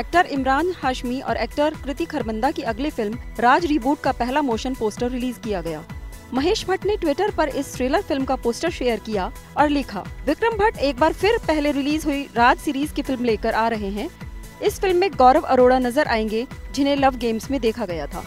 Actor Imran Hashmi और actor कृति खरबंदा की अगली फ़िल्म राज रिबूट का पहला मोशन पोस्टर रिलीज़ किया गया। महेश भट्ट ने ट्विटर पर इस ट्रेलर फ़िल्म का पोस्टर शेयर किया और लिखा, विक्रम भट्ट एक बार फिर पहले रिलीज़ हुई राज सीरीज़ की फ़िल्म लेकर आ रहे हैं। इस फ़िल्म में गौरव अरोड़ा नज़र आएँगे, जिन्हें लव गेम्स में देखा गया था।